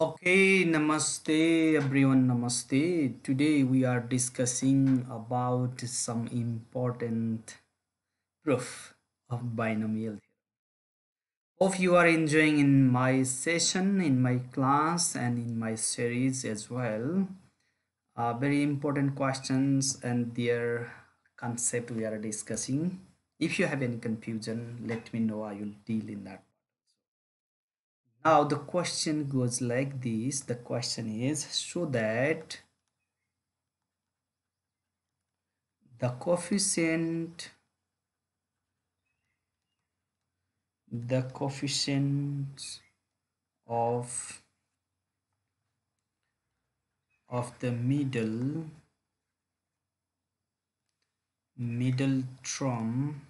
Okay, namaste everyone, namaste. Today we are discussing about some important proof of binomial theorem. Hope you are enjoying in my session, in my class and in my series as well. Uh, very important questions and their concept we are discussing. If you have any confusion, let me know. I will deal in that. Now the question goes like this. The question is show that the coefficient the coefficient of of the middle middle term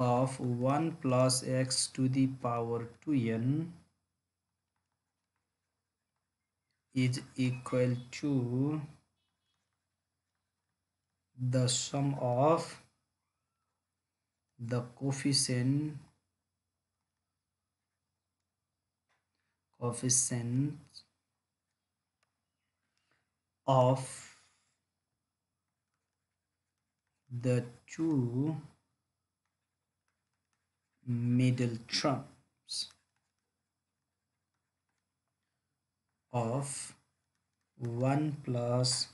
of 1 plus x to the power 2n is equal to the sum of the coefficient coefficient of the two middle terms of 1 plus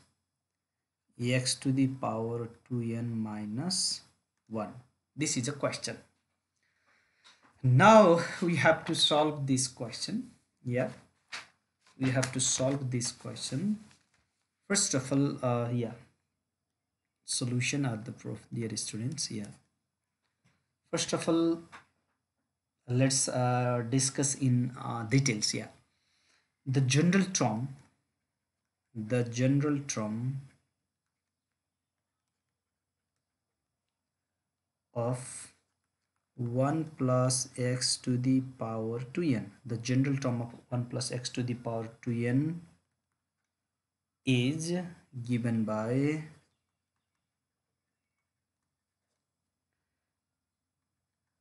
x to the power 2n minus 1 this is a question. Now we have to solve this question. Yeah. We have to solve this question. First of all uh, yeah. Solution of the proof dear students yeah. First of all let's uh, discuss in uh, details yeah. The general term the general term of 1 plus x to the power 2n the general term of 1 plus x to the power 2n is given by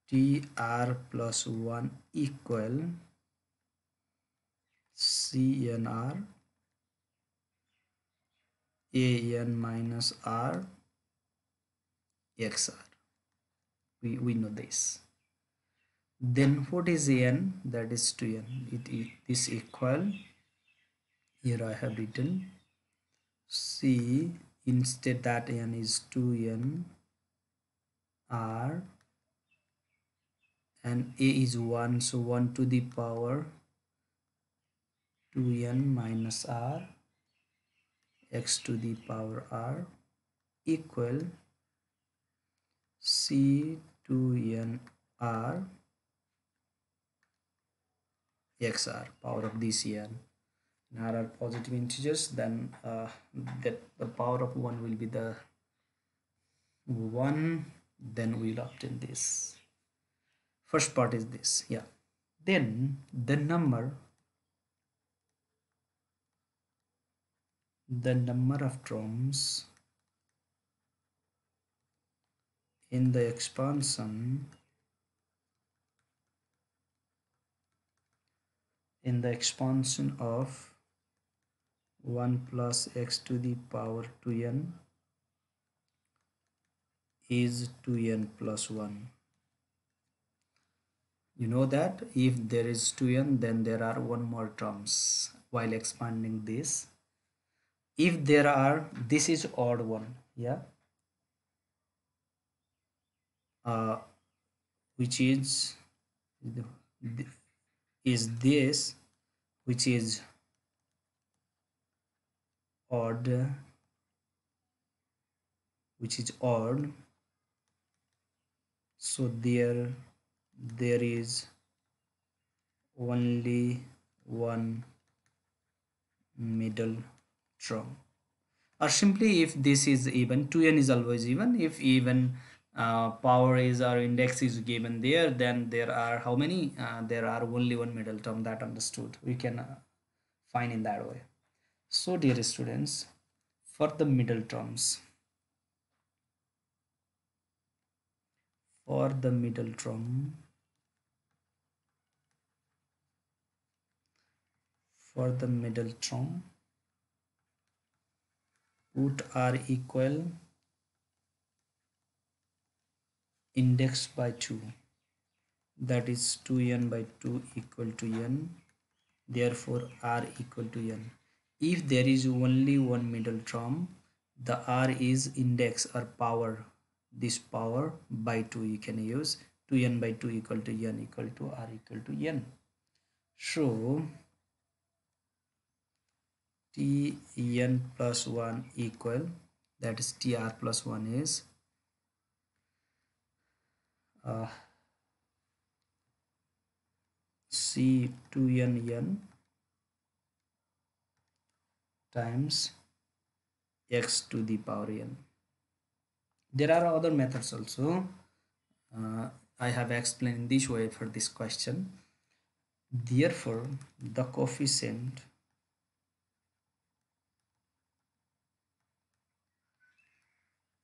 tr plus 1 equal cnr an minus r xr we, we know this. Then what is n? That is 2n it is equal here i have written c instead that n is 2n r and a is 1 so 1 to the power 2n minus r x to the power r equal c 2n r xr power of this n. Are positive integers then uh, that the power of 1 will be the 1 then we'll obtain this first part is this yeah. Then the number the number of terms in the expansion in the expansion of 1 plus x to the power 2n is 2n plus 1 you know that if there is 2n then there are one more terms while expanding this. If there are this is odd one yeah? Uh, which is is this which is odd which is odd. So there there is only one middle term. Or simply if this is even 2n is always even. If even uh, power is or index is given there then there are how many? Uh, there are only one middle term that understood. We can uh, find in that way. So dear students for the middle terms for the middle term for the middle term. Put r equal index by 2 that is 2n by 2 equal to n. Therefore r equal to n. If there is only one middle term the r is index or power. This power by 2 you can use. 2n by 2 equal to n equal to r equal to n. So tn plus 1 equal that is tr plus 1 is uh, c2nn times x to the power n. There are other methods also. Uh, i have explained this way for this question. Therefore the coefficient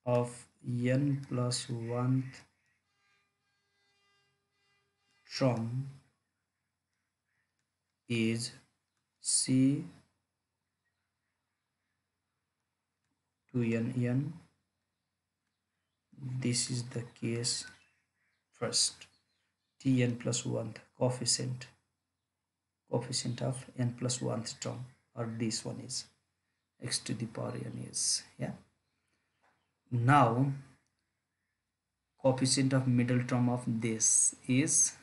of n plus 1th term is c to n n. This is the case first. Tn plus 1th coefficient coefficient of n plus 1th term or this one is x to the power n is yeah now coefficient of middle term of this is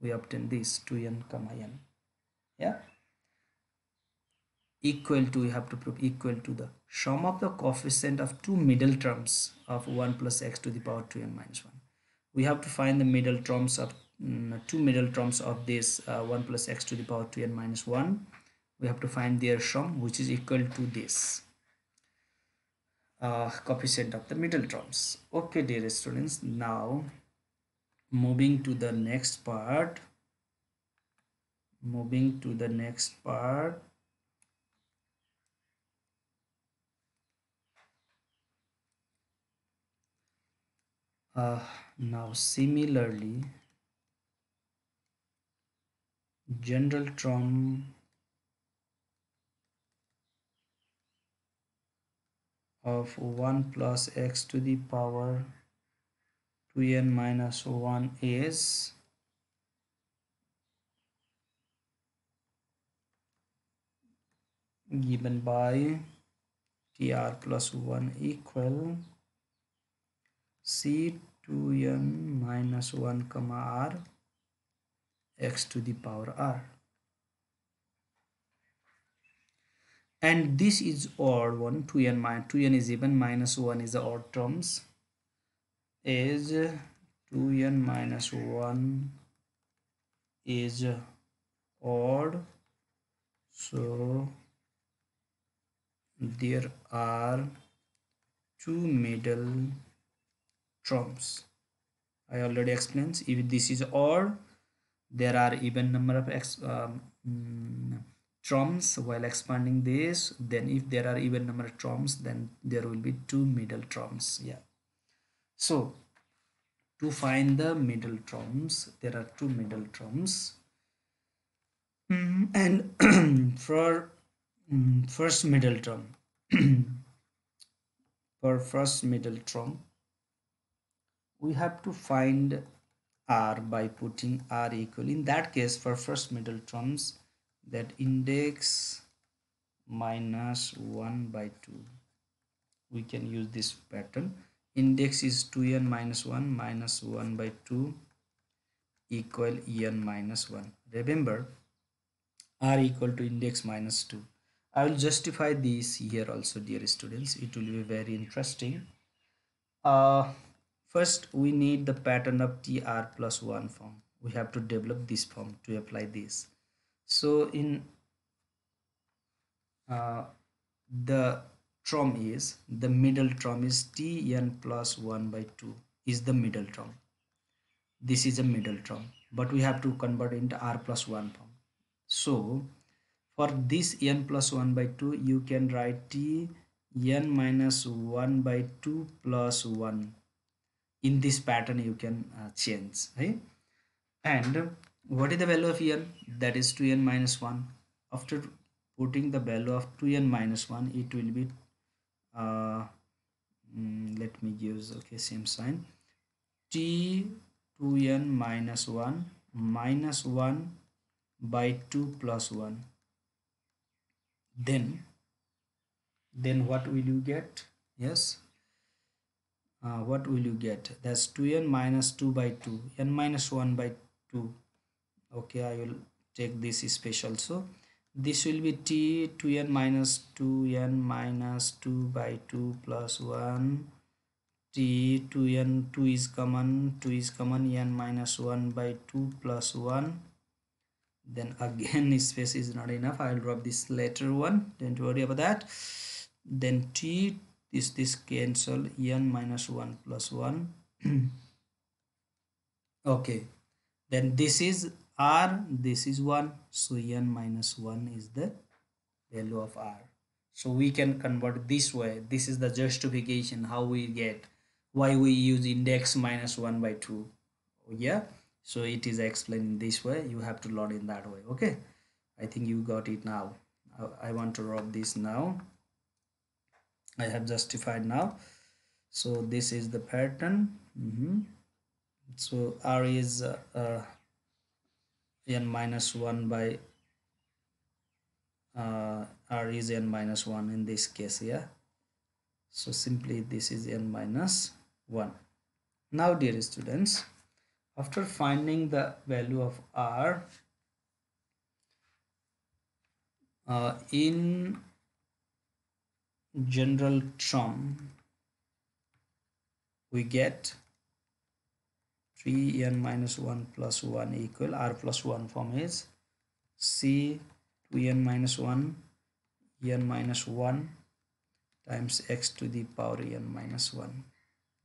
we obtain this 2n comma n yeah? Equal to we have to prove equal to the sum of the coefficient of two middle terms of 1 plus x to the power 2n minus 1 we have to find the middle terms of mm, two middle terms of this uh, 1 plus x to the power 2n minus 1 we have to find their sum which is equal to this uh, coefficient of the middle terms. Okay dear students now moving to the next part. Moving to the next part. Uh, now similarly general term of 1 plus x to the power 2n minus 1 is given by tr plus 1 equal c 2n minus 1 comma r x to the power r and this is odd one 2n minus 2n is even minus 1 is the odd terms is 2n minus 1 is odd. So there are two middle terms. I already explained. If this is odd there are even number of x um, terms while expanding this then if there are even number of terms then there will be two middle terms yeah. So to find the middle terms there are two middle terms mm, and for mm, first middle term for first middle term we have to find r by putting r equal. In that case for first middle terms that index minus 1 by 2 we can use this pattern. Index is 2n minus 1 minus 1 by 2 equal en minus 1 remember r equal to index minus 2 i will justify this here also dear students. It will be very interesting. Uh, first we need the pattern of tr plus 1 form. We have to develop this form to apply this so in uh, the term is the middle term is tn plus 1 by 2 is the middle term this is a middle term but we have to convert into r plus 1 form. So for this n plus 1 by 2 you can write t n minus 1 by 2 plus 1 in this pattern you can uh, change right? And what is the value of n? that is 2n minus 1 after putting the value of 2n minus 1 it will be uh, mm, let me use okay same sign. T 2n minus 1 minus 1 by 2 plus 1 then then what will you get? Yes. Uh, what will you get? That's 2n minus 2 by 2 n minus 1 by 2 okay i will take this special. So this will be t 2n minus 2n minus 2 by 2 plus 1 t 2n 2 is common 2 is common n minus 1 by 2 plus 1 then again space is not enough. I'll drop this later one. Don't worry about that. Then t this this cancel n minus 1 plus 1 okay. Then this is r this is 1 so n minus 1 is the value of r. So we can convert this way. This is the justification how we get why we use index minus 1 by 2 yeah? So it is explained this way. You have to learn in that way. Okay? I think you got it now. I want to rub this now. I have justified now. So this is the pattern. Mm -hmm. so r is uh, uh, n minus 1 by uh, r is n minus 1 in this case yeah? So simply this is n minus 1 now dear students after finding the value of r uh, in general term we get 3n minus 1 plus 1 equal r plus 1 form is c 2n minus 1 n minus 1 times x to the power n minus 1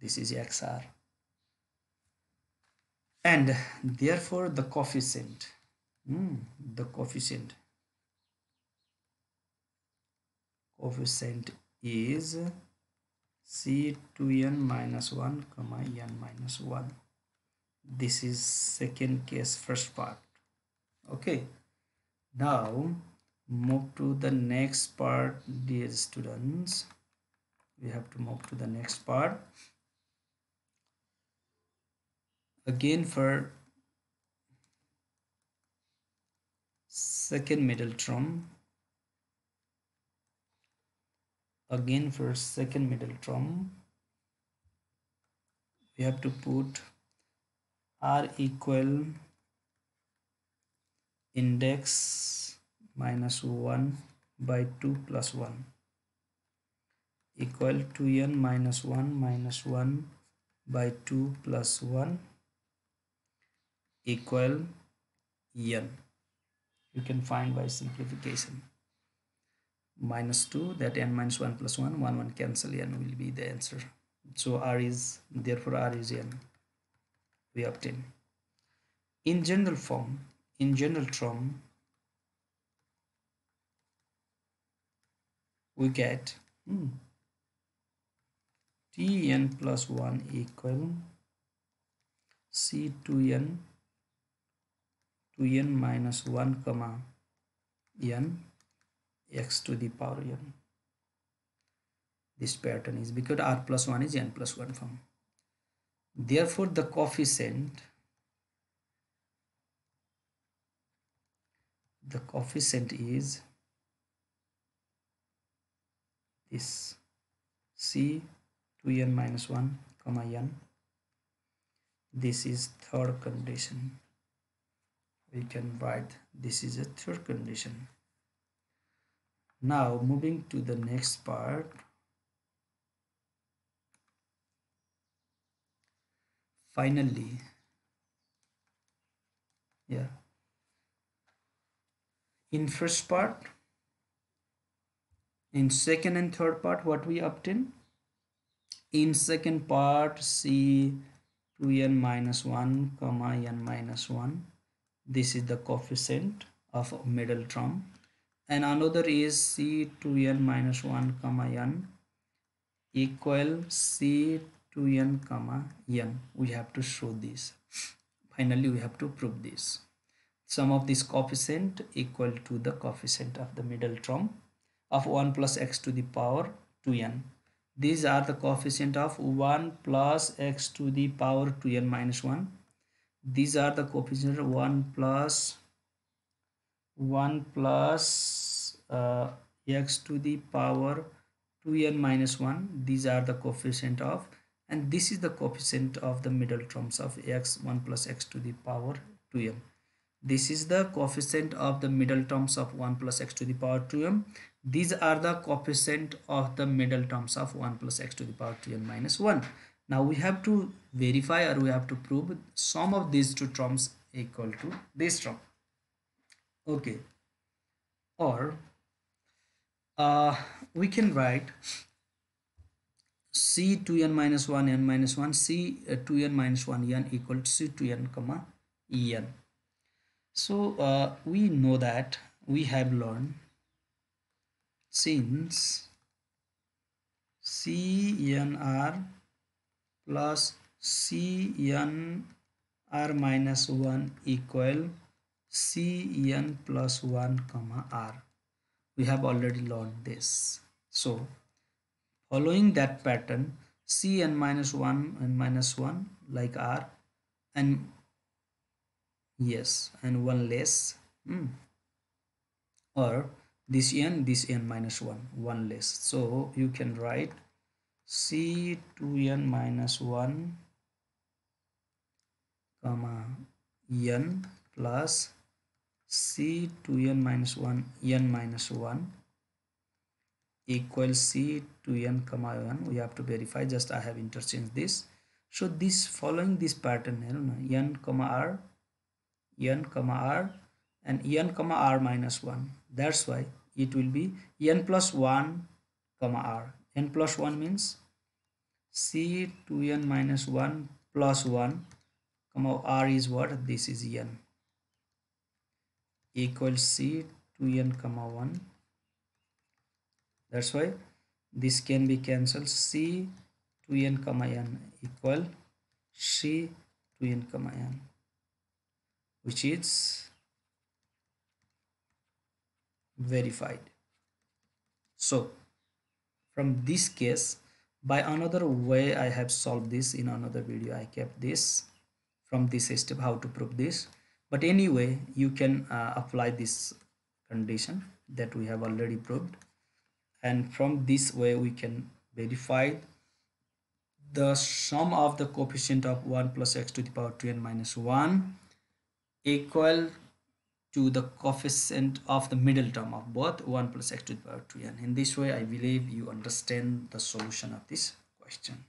this is xr and therefore the coefficient. Mm, the coefficient. Coefficient is c2n minus 1 comma n minus 1 this is second case first part. Okay. Now move to the next part dear students. We have to move to the next part. Again for second middle term. Again for second middle term we have to put r equal index minus 1 by 2 plus 1 equal to n minus 1 minus 1 by 2 plus 1 equal n. You can find by simplification. Minus 2 that n minus 1 plus 1 1 1 cancel n will be the answer. So r is therefore r is n we obtain in. General form in general term we get hmm, tn plus 1 equal c2n 2n minus 1 comma n x to the power n. This pattern is because r plus 1 is n plus 1 form therefore the coefficient the coefficient is this. C 2n minus 1 comma n. This is third condition. We can write this is a third condition. Now moving to the next part finally. Yeah. In first part in second and third part what we obtain? In second part c 2n minus 1 comma n minus 1 this is the coefficient of middle term. And another is c2n minus 1 comma n equal c2n comma n we have to show this. Finally we have to prove this. Sum of this coefficient equal to the coefficient of the middle term of 1 plus x to the power 2n these are the coefficient of 1 plus x to the power 2n minus 1 these are the coefficient 1 plus 1 plus uh, x to the power 2n minus 1 these are the coefficient of and this is the coefficient of the middle terms of x 1 plus x to the power 2m this is the coefficient of the middle terms of 1 plus x to the power 2m these are the coefficient of the middle terms of 1 plus x to the power 2n minus 1 now we have to verify or we have to prove sum of these two terms equal to this term. Okay. Or uh, we can write c 2n minus 1 n minus 1 c uh, 2n minus 1 n equal to c 2n comma en so uh, we know that we have learned since cnr plus cnr minus 1 equal cn plus 1 comma r. We have already learned this. So following that pattern cn minus 1 and minus 1 like r and yes and one less hmm. or this n this n minus 1 one less so you can write c 2n minus 1 comma n plus c 2n minus 1 n minus 1 equals c 2n comma 1 we have to verify just i have interchanged this. So this following this pattern n comma r n comma r and n comma r minus 1 that's why it will be n plus 1 comma r. N plus 1 means c 2n minus 1 plus 1 comma r is what? This is n. Equals c 2n comma 1 that's why this can be cancelled. C 2n comma n equal c 2n comma n which is verified. So from this case by another way i have solved this in another video. I kept this from this step how to prove this. But anyway you can uh, apply this condition that we have already proved and from this way we can verify the sum of the coefficient of 1 plus x to the power 2n minus 1 equal to the coefficient of the middle term of both 1 plus x to the power 2n in this way i believe you understand the solution of this question